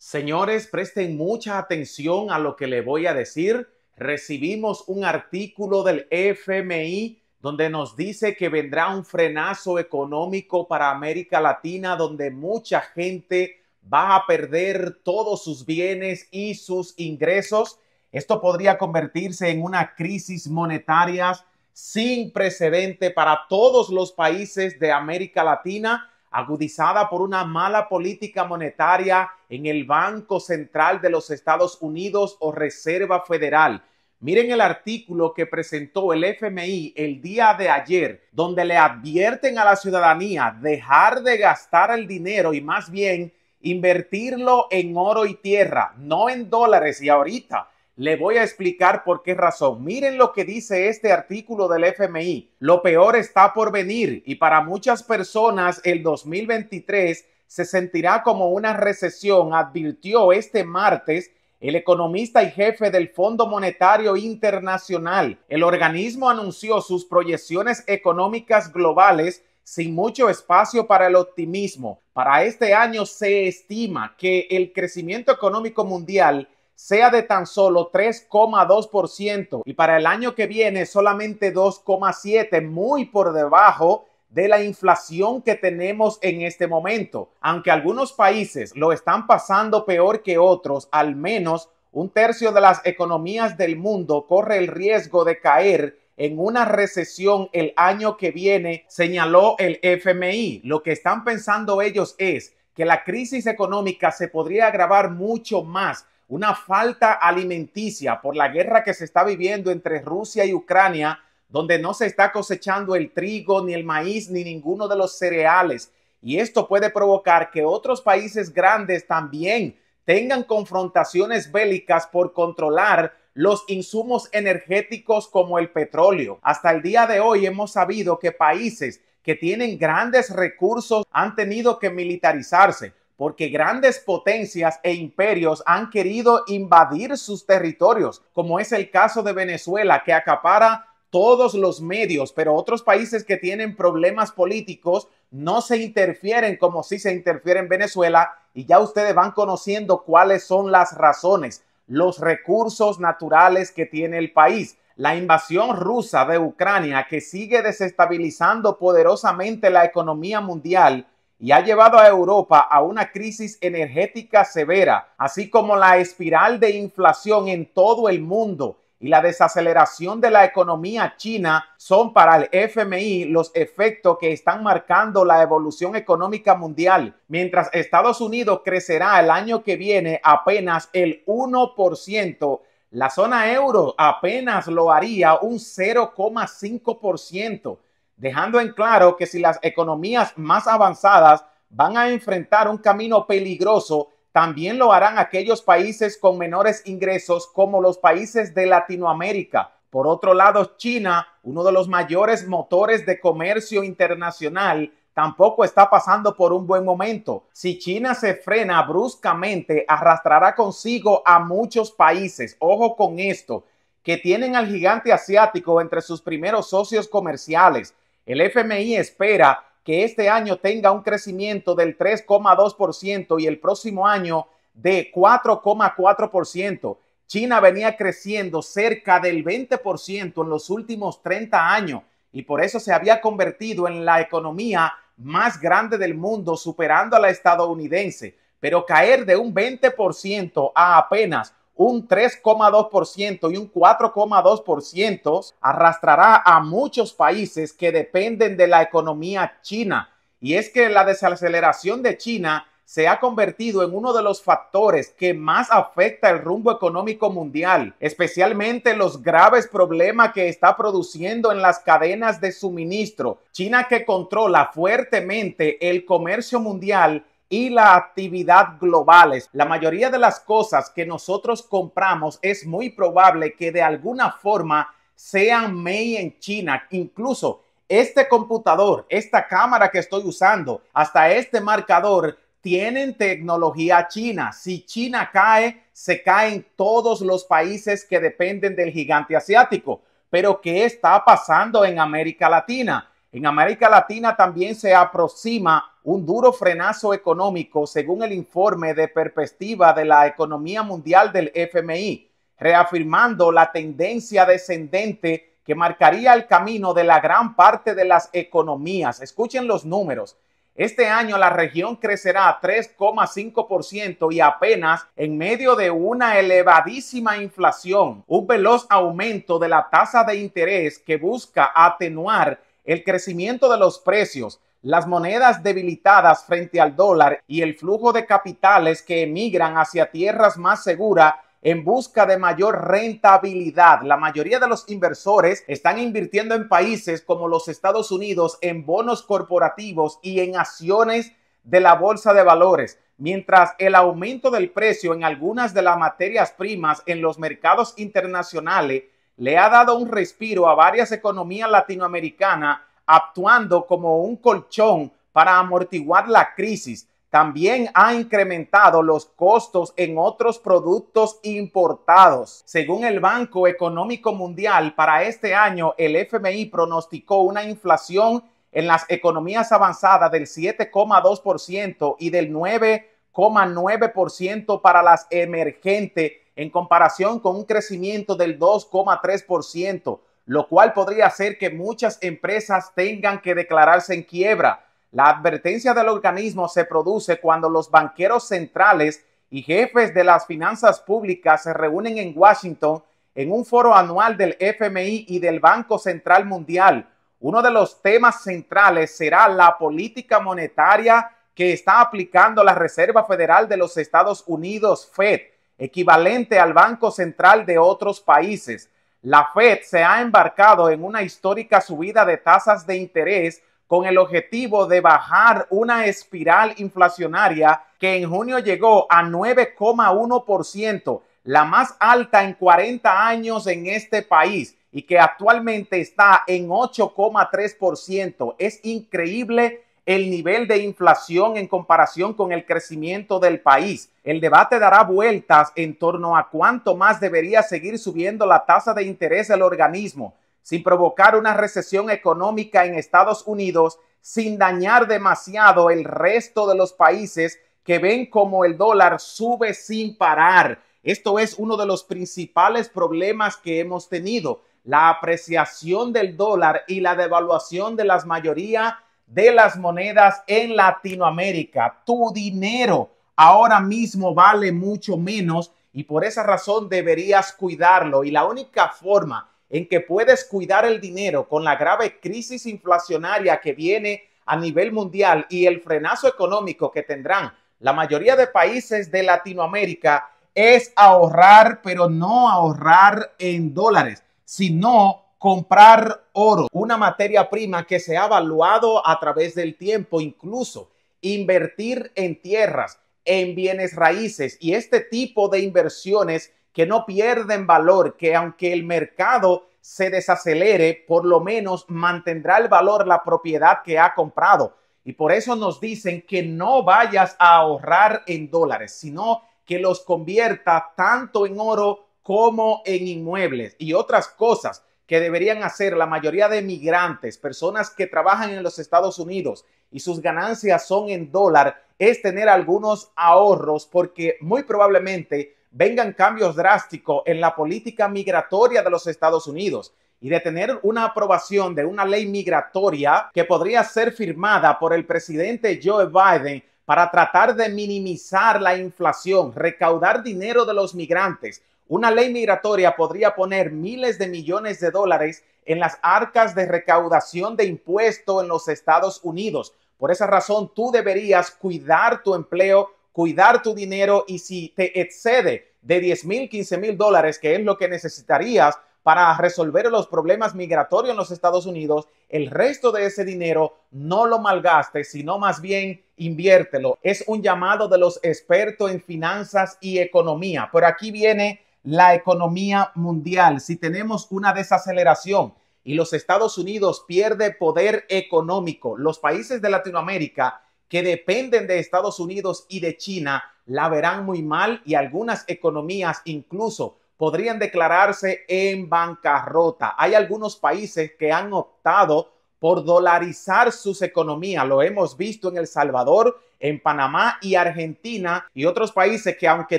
Señores, presten mucha atención a lo que le voy a decir. Recibimos un artículo del FMI donde nos dice que vendrá un frenazo económico para América Latina, donde mucha gente va a perder todos sus bienes y sus ingresos. Esto podría convertirse en una crisis monetaria sin precedente para todos los países de América Latina agudizada por una mala política monetaria en el Banco Central de los Estados Unidos o Reserva Federal. Miren el artículo que presentó el FMI el día de ayer, donde le advierten a la ciudadanía dejar de gastar el dinero y más bien invertirlo en oro y tierra, no en dólares y ahorita le voy a explicar por qué razón. Miren lo que dice este artículo del FMI. Lo peor está por venir y para muchas personas el 2023 se sentirá como una recesión, advirtió este martes el economista y jefe del Fondo Monetario Internacional. El organismo anunció sus proyecciones económicas globales sin mucho espacio para el optimismo. Para este año se estima que el crecimiento económico mundial sea de tan solo 3,2% y para el año que viene solamente 2,7%, muy por debajo de la inflación que tenemos en este momento. Aunque algunos países lo están pasando peor que otros, al menos un tercio de las economías del mundo corre el riesgo de caer en una recesión el año que viene, señaló el FMI. Lo que están pensando ellos es que la crisis económica se podría agravar mucho más una falta alimenticia por la guerra que se está viviendo entre Rusia y Ucrania, donde no se está cosechando el trigo, ni el maíz, ni ninguno de los cereales. Y esto puede provocar que otros países grandes también tengan confrontaciones bélicas por controlar los insumos energéticos como el petróleo. Hasta el día de hoy hemos sabido que países que tienen grandes recursos han tenido que militarizarse porque grandes potencias e imperios han querido invadir sus territorios, como es el caso de Venezuela, que acapara todos los medios, pero otros países que tienen problemas políticos no se interfieren como si se interfiere en Venezuela y ya ustedes van conociendo cuáles son las razones, los recursos naturales que tiene el país. La invasión rusa de Ucrania que sigue desestabilizando poderosamente la economía mundial y ha llevado a Europa a una crisis energética severa, así como la espiral de inflación en todo el mundo y la desaceleración de la economía china son para el FMI los efectos que están marcando la evolución económica mundial, mientras Estados Unidos crecerá el año que viene apenas el 1%. La zona euro apenas lo haría un 0,5% dejando en claro que si las economías más avanzadas van a enfrentar un camino peligroso, también lo harán aquellos países con menores ingresos como los países de Latinoamérica. Por otro lado, China, uno de los mayores motores de comercio internacional, tampoco está pasando por un buen momento. Si China se frena bruscamente, arrastrará consigo a muchos países. Ojo con esto, que tienen al gigante asiático entre sus primeros socios comerciales. El FMI espera que este año tenga un crecimiento del 3,2% y el próximo año de 4,4%. China venía creciendo cerca del 20% en los últimos 30 años y por eso se había convertido en la economía más grande del mundo, superando a la estadounidense. Pero caer de un 20% a apenas un 3,2% y un 4,2% arrastrará a muchos países que dependen de la economía china. Y es que la desaceleración de China se ha convertido en uno de los factores que más afecta el rumbo económico mundial, especialmente los graves problemas que está produciendo en las cadenas de suministro. China que controla fuertemente el comercio mundial y la actividad globales. La mayoría de las cosas que nosotros compramos es muy probable que de alguna forma sean made en China. Incluso este computador, esta cámara que estoy usando, hasta este marcador tienen tecnología china. Si China cae, se caen todos los países que dependen del gigante asiático. Pero ¿qué está pasando en América Latina? En América Latina también se aproxima un duro frenazo económico según el informe de perspectiva de la economía mundial del FMI, reafirmando la tendencia descendente que marcaría el camino de la gran parte de las economías. Escuchen los números. Este año la región crecerá 3,5% y apenas en medio de una elevadísima inflación, un veloz aumento de la tasa de interés que busca atenuar el crecimiento de los precios, las monedas debilitadas frente al dólar y el flujo de capitales que emigran hacia tierras más seguras en busca de mayor rentabilidad. La mayoría de los inversores están invirtiendo en países como los Estados Unidos en bonos corporativos y en acciones de la bolsa de valores, mientras el aumento del precio en algunas de las materias primas en los mercados internacionales le ha dado un respiro a varias economías latinoamericanas actuando como un colchón para amortiguar la crisis también ha incrementado los costos en otros productos importados. Según el Banco Económico Mundial, para este año el FMI pronosticó una inflación en las economías avanzadas del 7,2% y del 9,9% para las emergentes en comparación con un crecimiento del 2,3%, lo cual podría hacer que muchas empresas tengan que declararse en quiebra. La advertencia del organismo se produce cuando los banqueros centrales y jefes de las finanzas públicas se reúnen en Washington en un foro anual del FMI y del Banco Central Mundial. Uno de los temas centrales será la política monetaria que está aplicando la Reserva Federal de los Estados Unidos, Fed, equivalente al Banco Central de otros países. La Fed se ha embarcado en una histórica subida de tasas de interés con el objetivo de bajar una espiral inflacionaria que en junio llegó a 9,1%, la más alta en 40 años en este país y que actualmente está en 8,3%. Es increíble el nivel de inflación en comparación con el crecimiento del país. El debate dará vueltas en torno a cuánto más debería seguir subiendo la tasa de interés del organismo sin provocar una recesión económica en Estados Unidos, sin dañar demasiado el resto de los países que ven como el dólar sube sin parar. Esto es uno de los principales problemas que hemos tenido, la apreciación del dólar y la devaluación de las mayoría de las monedas en Latinoamérica. Tu dinero ahora mismo vale mucho menos y por esa razón deberías cuidarlo. Y la única forma en que puedes cuidar el dinero con la grave crisis inflacionaria que viene a nivel mundial y el frenazo económico que tendrán la mayoría de países de Latinoamérica es ahorrar, pero no ahorrar en dólares, sino comprar oro, una materia prima que se ha evaluado a través del tiempo, incluso invertir en tierras, en bienes raíces y este tipo de inversiones que no pierden valor, que aunque el mercado se desacelere, por lo menos mantendrá el valor la propiedad que ha comprado. Y por eso nos dicen que no vayas a ahorrar en dólares, sino que los convierta tanto en oro como en inmuebles y otras cosas que deberían hacer la mayoría de migrantes, personas que trabajan en los Estados Unidos y sus ganancias son en dólar, es tener algunos ahorros porque muy probablemente vengan cambios drásticos en la política migratoria de los Estados Unidos y de tener una aprobación de una ley migratoria que podría ser firmada por el presidente Joe Biden para tratar de minimizar la inflación, recaudar dinero de los migrantes. Una ley migratoria podría poner miles de millones de dólares en las arcas de recaudación de impuestos en los Estados Unidos. Por esa razón, tú deberías cuidar tu empleo cuidar tu dinero y si te excede de 10 mil, 15 mil dólares, que es lo que necesitarías para resolver los problemas migratorios en los Estados Unidos, el resto de ese dinero no lo malgastes, sino más bien inviértelo. Es un llamado de los expertos en finanzas y economía. Pero aquí viene la economía mundial. Si tenemos una desaceleración y los Estados Unidos pierde poder económico, los países de Latinoamérica que dependen de Estados Unidos y de China la verán muy mal y algunas economías incluso podrían declararse en bancarrota. Hay algunos países que han optado por dolarizar sus economías. Lo hemos visto en El Salvador, en Panamá y Argentina y otros países que aunque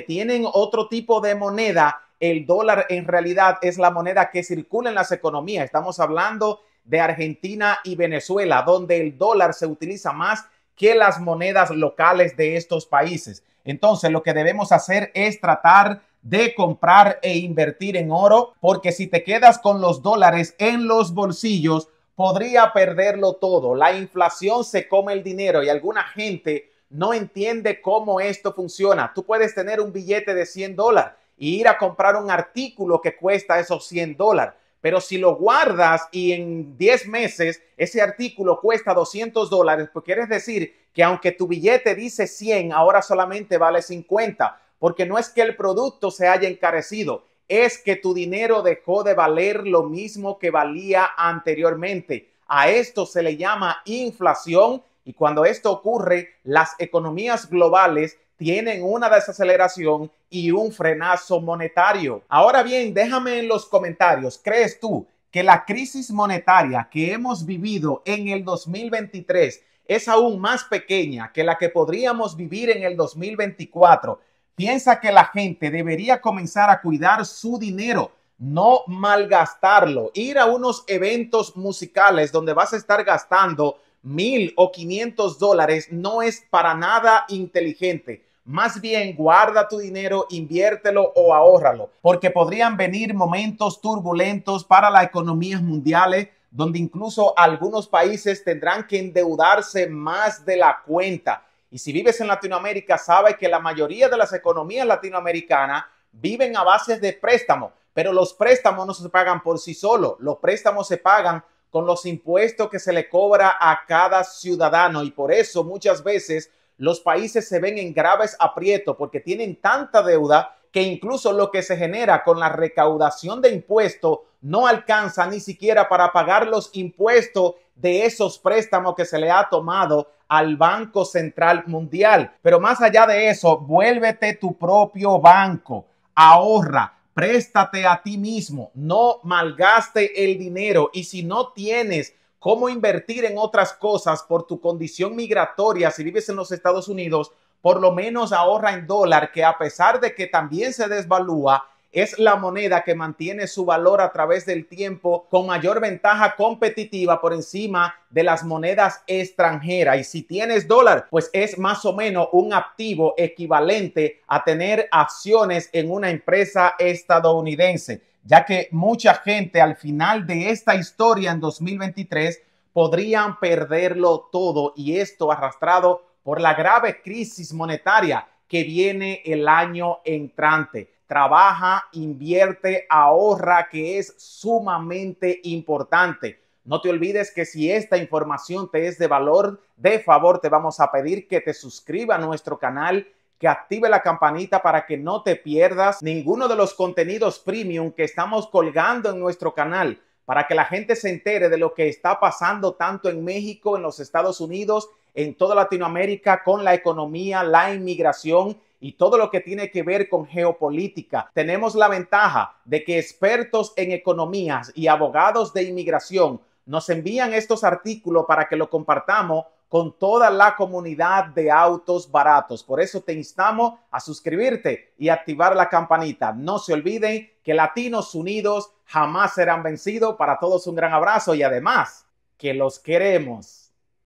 tienen otro tipo de moneda, el dólar en realidad es la moneda que circula en las economías. Estamos hablando de Argentina y Venezuela, donde el dólar se utiliza más que las monedas locales de estos países. Entonces, lo que debemos hacer es tratar de comprar e invertir en oro, porque si te quedas con los dólares en los bolsillos, podría perderlo todo. La inflación se come el dinero y alguna gente no entiende cómo esto funciona. Tú puedes tener un billete de 100 dólares e ir a comprar un artículo que cuesta esos 100 dólares. Pero si lo guardas y en 10 meses ese artículo cuesta 200 dólares, pues quiere decir que aunque tu billete dice 100, ahora solamente vale 50, porque no es que el producto se haya encarecido, es que tu dinero dejó de valer lo mismo que valía anteriormente. A esto se le llama inflación y cuando esto ocurre, las economías globales tienen una desaceleración y un frenazo monetario. Ahora bien, déjame en los comentarios, ¿crees tú que la crisis monetaria que hemos vivido en el 2023 es aún más pequeña que la que podríamos vivir en el 2024? Piensa que la gente debería comenzar a cuidar su dinero, no malgastarlo. Ir a unos eventos musicales donde vas a estar gastando mil o quinientos dólares no es para nada inteligente. Más bien guarda tu dinero, inviértelo o ahórralo, porque podrían venir momentos turbulentos para las economías mundiales, donde incluso algunos países tendrán que endeudarse más de la cuenta y si vives en Latinoamérica, sabes que la mayoría de las economías latinoamericanas viven a base de préstamos, pero los préstamos no se pagan por sí solos, los préstamos se pagan con los impuestos que se le cobra a cada ciudadano. Y por eso muchas veces los países se ven en graves aprietos porque tienen tanta deuda que incluso lo que se genera con la recaudación de impuestos no alcanza ni siquiera para pagar los impuestos de esos préstamos que se le ha tomado al Banco Central Mundial. Pero más allá de eso, vuélvete tu propio banco, ahorra, préstate a ti mismo, no malgaste el dinero. Y si no tienes cómo invertir en otras cosas por tu condición migratoria, si vives en los Estados Unidos, por lo menos ahorra en dólar, que a pesar de que también se desvalúa, es la moneda que mantiene su valor a través del tiempo con mayor ventaja competitiva por encima de las monedas extranjeras. Y si tienes dólar, pues es más o menos un activo equivalente a tener acciones en una empresa estadounidense, ya que mucha gente al final de esta historia en 2023 podrían perderlo todo y esto arrastrado por la grave crisis monetaria que viene el año entrante trabaja, invierte, ahorra, que es sumamente importante. No te olvides que si esta información te es de valor, de favor te vamos a pedir que te suscriba a nuestro canal, que active la campanita para que no te pierdas ninguno de los contenidos premium que estamos colgando en nuestro canal, para que la gente se entere de lo que está pasando tanto en México, en los Estados Unidos, en toda Latinoamérica con la economía, la inmigración y todo lo que tiene que ver con geopolítica. Tenemos la ventaja de que expertos en economías y abogados de inmigración nos envían estos artículos para que lo compartamos con toda la comunidad de autos baratos. Por eso te instamos a suscribirte y activar la campanita. No se olviden que Latinos Unidos jamás serán vencidos. Para todos un gran abrazo y además que los queremos.